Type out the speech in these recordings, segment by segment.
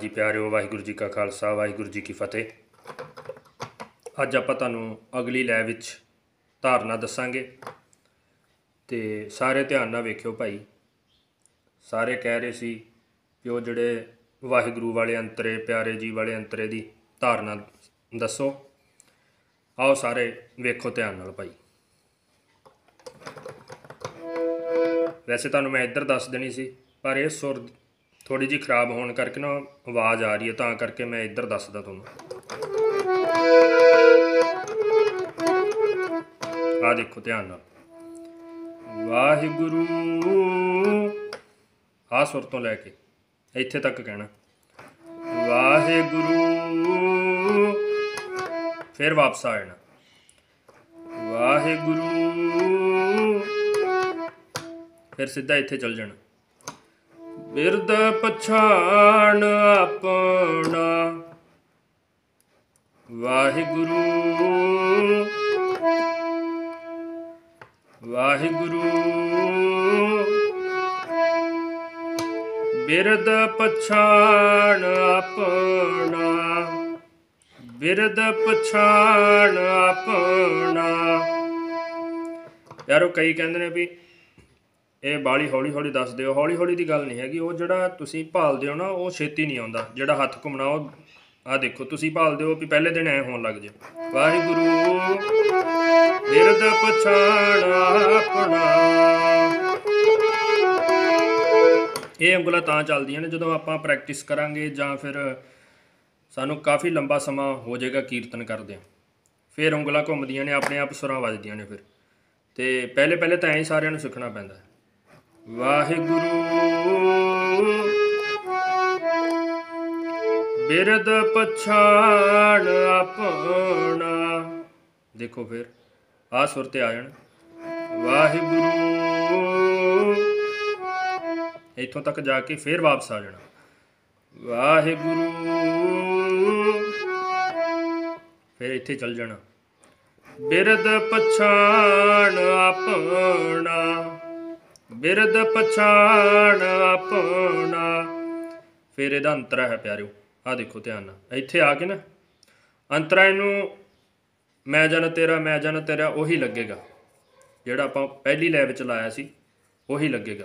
ਜੀ ਪਿਆਰਿਓ, ਵਾਹਿਗੁਰੂ ਜੀ ਕਾ ਖਾਲਸਾ, ਵਾਹਿਗੁਰੂ ਜੀ ਕੀ ਫਤਿਹ। ਅੱਜ ਆਪਾਂ ਤੁਹਾਨੂੰ ਅਗਲੀ ਲੈ ਵਿੱਚ ਧਾਰਨਾ ਦੱਸਾਂਗੇ। ਤੇ ਸਾਰੇ ਧਿਆਨ ਨਾਲ ਵੇਖਿਓ ਭਾਈ। ਸਾਰੇ ਕਹਿ ਰਹੇ ਸੀ ਕਿ ਉਹ ਜਿਹੜੇ ਵਾਹਿਗੁਰੂ ਵਾਲੇ ਅੰਤਰੇ, ਪਿਆਰੇ ਜੀ ਵਾਲੇ ਅੰਤਰੇ ਦੀ ਧਾਰਨਾ ਦੱਸੋ। ਆਓ ਸਾਰੇ ਵੇਖੋ ਧਿਆਨ ਨਾਲ ਭਾਈ। ਵੈਸੇ ਤੁਹਾਨੂੰ ਮੈਂ ਇੱਧਰ ਦੱਸ ਦੇਣੀ ਸੀ, ਪਰ ਇਹ ਸੁਰ ਥੋੜੀ ਜਿਹੀ ਖਰਾਬ ਹੋਣ ਕਰਕੇ ਨਾ ਆਵਾਜ਼ ਆ ਰਹੀ ਹੈ, ਤਾਂ ਕਰਕੇ ਮੈਂ ਇੱਧਰ ਦੱਸਦਾ ਤੁਹਾਨੂੰ। ਆ ਦੇਖੋ, ਧਿਆਨ ਨਾਲ। ਵਾਹਿਗੁਰੂ ਆ ਸੁਰ ਤੋਂ ਲੈ ਕੇ ਇੱਥੇ ਤੱਕ ਕਹਿਣਾ। ਵਾਹਿਗੁਰੂ, ਫਿਰ ਵਾਪਸ ਆ ਜਾਣਾ। ਵਾਹਿਗੁਰੂ, ਫਿਰ ਸਿੱਧਾ ਇੱਥੇ ਚੱਲ ਜਾਣਾ। ਬਿਰਦ ਪਛਾਣ ਆਪਣਾ। ਵਾਹਿਗੁਰੂ ਵਾਹਿਗੁਰੂ ਬਿਰਦ ਪਛਾਣ ਆਪਣਾ। ਬਿਰਦ ਪਛਾਣ ਆਪਣਾ। ਯਾਰੋ ਕਈ ਕਹਿੰਦੇ ਨੇ ਵੀ ਇਹ ਬਾਲੀ ਹੌਲੀ ਹੌਲੀ ਦੱਸ ਦਿਓ, ਹੌਲੀ ਹੌਲੀ ਦੀ ਗੱਲ ਨਹੀਂ ਹੈਗੀ, ਉਹ ਜਿਹੜਾ ਤੁਸੀਂ ਭਾਲਦੇ ਹੋ ਨਾ, ਉਹ ਛੇਤੀ ਨਹੀਂ ਆਉਂਦਾ, ਜਿਹੜਾ ਹੱਥ ਘੁੰਮਣਾ, ਉਹ ਆ ਦੇਖੋ, ਤੁਸੀਂ ਭਾਲਦੇ ਹੋ ਵੀ ਪਹਿਲੇ ਦਿਨ ਐ ਹੋਣ ਲੱਗ ਜੇ। ਵਾਹਿਗੁਰੂ ਬਿਰਦ ਪਛਾਣ ਆਪਣਾ। ਇਹ ਉਂਗਲਾਂ ਤਾਂ ਚੱਲਦੀਆਂ ਨੇ, ਜਦੋਂ ਆਪਾਂ ਪ੍ਰੈਕਟਿਸ ਕਰਾਂਗੇ ਜਾਂ ਫਿਰ ਸਾਨੂੰ ਕਾਫੀ ਲੰਬਾ ਸਮਾਂ ਹੋ ਜਾਏਗਾ ਕੀਰਤਨ ਕਰਦੇ ਆ ਫਿਰ ਉਂਗਲਾਂ ਘੁੰਮਦੀਆਂ ਨੇ, ਆਪਣੇ ਆਪ ਸੁਰਾਂ ਵੱਜਦੀਆਂ ਨੇ ਫਿਰ। ਤੇ ਪਹਿਲੇ ਪਹਿਲੇ ਤਾਂ ਐਂ ਹੀ ਸਾਰਿਆਂ ਨੂੰ ਸਿੱਖਣਾ ਪੈਂਦਾ। ਵਾਹਿਗੁਰੂ। ਬਿਰਦ ਪਛਾਣ ਆਪਣਾ। ਦੇਖੋ ਫਿਰ ਆ ਸੁਰ ਤੇ ਆ ਜਾਣ। ਵਾਹਿਗੁਰੂ। ਇੱਥੋਂ ਤੱਕ ਜਾ ਕੇ ਫਿਰ ਵਾਪਸ ਆ ਜਾਣਾ। ਵਾਹਿਗੁਰੂ। ਫਿਰ ਇੱਥੇ ਚੱਲ ਜਾਣਾ। ਬਿਰਦ ਪਛਾਣ ਆਪਣਾ। ਬਿਰਦ ਪਛਾਣ ਆਪਣਾ। ਫਿਰ ਇਹਦਾ ਅੰਤਰਾ ਹੈ ਪਿਆਰਿਓ ਆ ਦੇਖੋ ਧਿਆਨ ਨਾਲ। ਇੱਥੇ ਆ ਕੇ ਨਾ, ਅੰਤਰਾ ਇਹਨੂੰ, ਮੈਂ ਜਨ ਤੇਰਾ, ਮੈਂ ਜਨ ਤੇਰਾ, ਉਹੀ ਲੱਗੇਗਾ। ਜਿਹੜਾ ਆਪਾਂ ਪਹਿਲੀ ਲੈ ਵਿੱਚ ਲਾਇਆ ਸੀ, ਉਹੀ ਲੱਗੇਗਾ।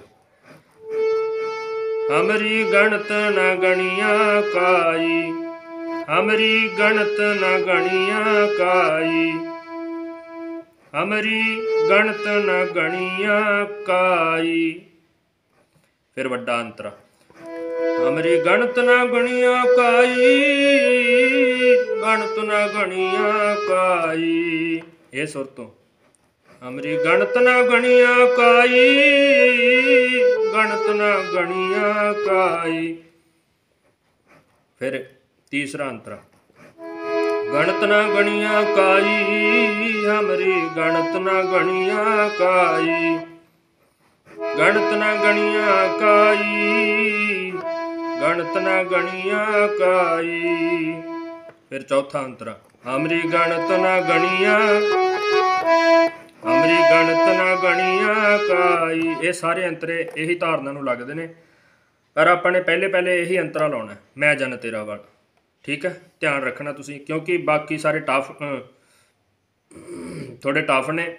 ਹਮਰੀ ਗਣਤ ਨਾ ਗਣੀਆਂ ਕਾਈ, ਹਮਰੀ ਗਣਤ ਨਾ ਗਣੀਆਂ ਕਾਈ। ਹਮਰੀ ਗਣਤ ਨ ਗਣੀਆਂ ਕਾਈ। ਫਿਰ ਵੱਡਾ ਅੰਤਰਾ। ਹਮਰੀ ਗਣਤ ਨ ਗਣੀਆਂ ਕਾਈ, ਗਣਤ ਨ ਗਣੀਆਂ ਕਾਈ। ਇਹ ਸੁਰ ਤੋਂ। ਹਮਰੀ ਗਣਤ ਨ ਗਣੀਆਂ ਕਾਈ, ਗਣਤ ਨ ਗਣੀਆਂ ਕਾਈ। ਫਿਰ ਤੀਸਰਾ ਅੰਤਰਾ। ਗਣਤ ਨਾ ਗਣੀਆਂ ਕਾਈ, ਹਮਰੀ ਗਣਤ ਨਾ ਗਣੀਆਂ ਕਾਈ। ਗਣਤ ਨਾ ਗਣੀਆਂ ਕਾਈ, ਗਣਤ ਨਾ ਗਣੀਆਂ ਕਾਈ। ਫਿਰ ਚੌਥਾ ਅੰਤਰਾ, ਹਮਰੀ ਗਣਤ ਨਾ ਗਣੀਆਂ, ਹਮਰੀ ਗਣਤ ਨਾ ਗਣੀਆਂ ਕਾਈ। ਇਹ ਸਾਰੇ ਅੰਤਰੇ ਇਹੀ ਧਾਰਨਾ ਨੂੰ ਲੱਗਦੇ ਨੇ। ਪਰ ਆਪਾਂ ਨੇ ਪਹਿਲੇ ਪਹਿਲੇ ਇਹੀ ਅੰਤਰਾ ਲਾਉਣਾ ਮੈਂ ਜਨ ਤੇਰਾ ਵਲ। ਠੀਕ ਹੈ? ਧਿਆਨ ਰੱਖਣਾ ਤੁਸੀਂ, ਕਿਉਂਕਿ ਬਾਕੀ ਸਾਰੇ ਟਫ ਥੋੜੇ ਟਫ ਨੇ,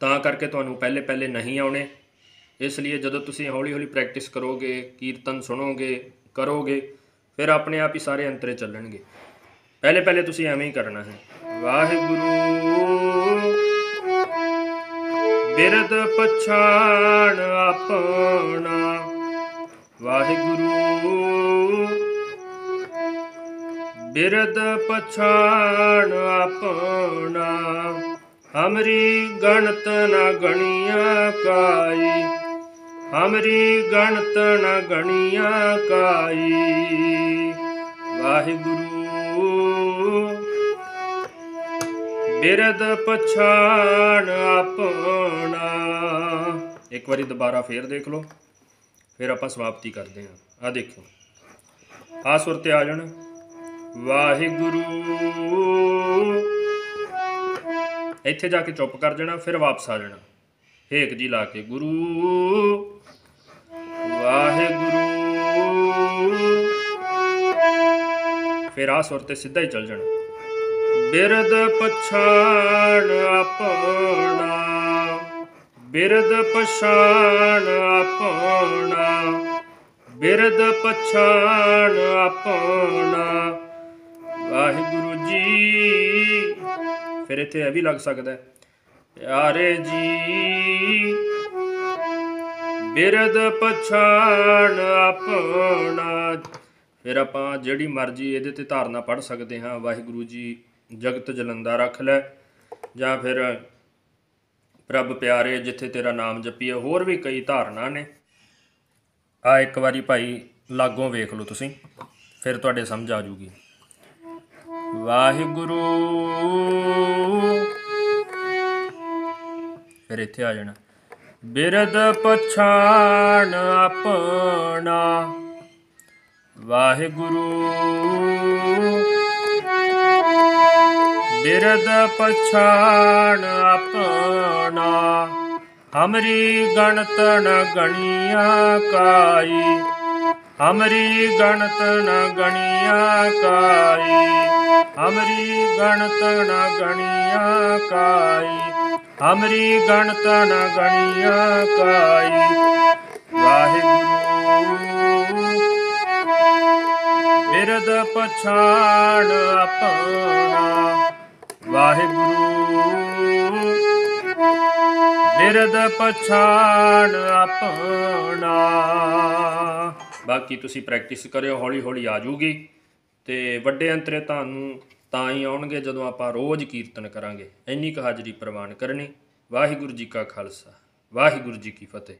ਤਾਂ ਕਰਕੇ ਤੁਹਾਨੂੰ ਪਹਿਲੇ ਪਹਿਲੇ ਨਹੀਂ ਆਉਣੇ। ਇਸ ਲਈ ਜਦੋਂ ਤੁਸੀਂ ਹੌਲੀ ਹੌਲੀ ਪ੍ਰੈਕਟਿਸ ਕਰੋਗੇ, ਕੀਰਤਨ ਸੁਣੋਗੇ, ਕਰੋਗੇ, ਫਿਰ ਆਪਣੇ ਆਪ ਹੀ ਸਾਰੇ ਅੰਤਰੇ ਚੱਲਣਗੇ। ਪਹਿਲੇ ਪਹਿਲੇ ਤੁਸੀਂ ਐਵੇਂ ਹੀ ਕਰਨਾ ਹੈ। ਵਾਹਿਗੁਰੂ ਬਿਰਦ ਪਛਾਣ ਆਪਣਾ। ਵਾਹਿਗੁਰੂ ਬਿਰਦ ਪਛਾਣ ਆਪਣਾ, ਹਮਰੀ ਗਣਤ ਨਾ ਗਣੀਆਂ ਕਾਈ, ਹਮਰੀ ਗਣਤ ਨਾ ਗਣੀਆਂ ਕਾਈ। ਵਾਹਿਗੁਰੂ ਬਿਰਦ ਪਛਾਣ ਆਪਣਾ। ਇੱਕ ਵਾਰੀ ਦੁਬਾਰਾ ਫੇਰ ਦੇਖ ਲਓ, ਫਿਰ ਆਪਾਂ ਸਮਾਪਤੀ ਕਰਦੇ ਹਾਂ। ਆ ਦੇਖੋ ਆ ਸੁਰ ਤੇ ਆ ਜਾਣਾ। ਵਾਹਿਗੁਰੂ। ਇੱਥੇ ਜਾ ਕੇ ਚੁੱਪ ਕਰ ਜਾਣਾ, ਫਿਰ ਵਾਪਸ ਆ ਜਾਣਾ। ਹੇਕ ਜੀ ਲਾ ਕੇ, ਗੁਰੂ। ਵਾਹਿਗੁਰੂ। ਫਿਰ ਆ ਸੁਰ ਤੇ ਸਿੱਧਾ ਹੀ ਚੱਲ ਜਾਣਾ। ਬਿਰਦ ਪਛਾਣ ਆਪਣਾ ਬਿਰਦ ਪਛਾਣ ਆਪਣਾ ਬਿਰਦ ਪਛਾਣ ਆਪਣਾ। ਵਾਹਿਗੁਰੂ ਜੀ। ਫਿਰ ਇੱਥੇ ਇਹ ਵੀ ਲੱਗ ਸਕਦਾ ਹੈ। ਪਿਆਰੇ ਜੀ ਬਿਰਦ ਪਛਾਣ ਆਪਣਾ। ਫਿਰ ਆਪਾਂ ਜਿਹੜੀ ਮਰਜ਼ੀ ਇਹਦੇ ਤੇ ਧਾਰਨਾ ਪੜ ਸਕਦੇ ਹਾਂ। ਵਾਹਿਗੁਰੂ ਜੀ, ਜਗਤ ਜਲੰਦਾ ਰੱਖ ਲੈ। ਜਾਂ ਫਿਰ ਪ੍ਰਭ ਪਿਆਰੇ, ਜਿੱਥੇ ਤੇਰਾ ਨਾਮ ਜਪੀਏ, ਹੋਰ ਵੀ ਕਈ ਧਾਰਨਾ ਨੇ। ਆ ਇੱਕ ਵਾਰੀ ਭਾਈ ਲਾਗੋਂ ਵੇਖ ਲਓ ਤੁਸੀਂ। ਫਿਰ ਤੁਹਾਡੇ ਸਮਝ ਆ ਜੂਗੀ। ਵਾਹਿਗੁਰੂ। ਫਿਰ ਇੱਥੇ ਆ ਜਾਣਾ। ਬਿਰਦ ਪਛਾਣ ਆਪਣਾ। ਵਾਹਿਗੁਰੂ। ਬਿਰਦ ਪਛਾਣ ਆਪਣਾ। ਹਮਰੀ ਗਣਤ ਨ ਗਣੀਆਂ ਕਾਈ। ਹਮਰੀ ਗਣਤ ਨ ਗਣੀਆਂ ਕਾਈ। ਹਮਰੀ ਗਣਤ ਨ ਗਣੀਆਂ ਕਾਈ। ਹਮਰੀ ਗਣਤ ਨ ਗਣੀਆਂ ਕਾਈ। ਵਾਹਿਗੁਰੂ ਬਿਰਦ ਪਛਾਣ ਆਪਣਾ। ਵਾਹਿਗੁਰੂ ਬਿਰਦ ਪਛਾਣ ਆਪਣਾ। ਬਾਕੀ ਤੁਸੀਂ ਪ੍ਰੈਕਟਿਸ ਕਰਿਓ ਹੌਲੀ ਹੌਲੀ ਆ ਜਾਊਗੀ। ਤੇ ਵੱਡੇ ਅੰਤਰੇ ਤੁਹਾਨੂੰ ਤਾਂ ਹੀ ਆਉਣਗੇ ਜਦੋਂ ਆਪਾਂ ਰੋਜ਼ ਕੀਰਤਨ ਕਰਾਂਗੇ। ਇੰਨੀ ਕੁ ਹਾਜ਼ਰੀ ਪ੍ਰਵਾਨ ਕਰਨੀ। ਵਾਹਿਗੁਰੂ ਜੀ ਕਾ ਖਾਲਸਾ। ਵਾਹਿਗੁਰੂ ਜੀ ਕੀ ਫਤਿਹ।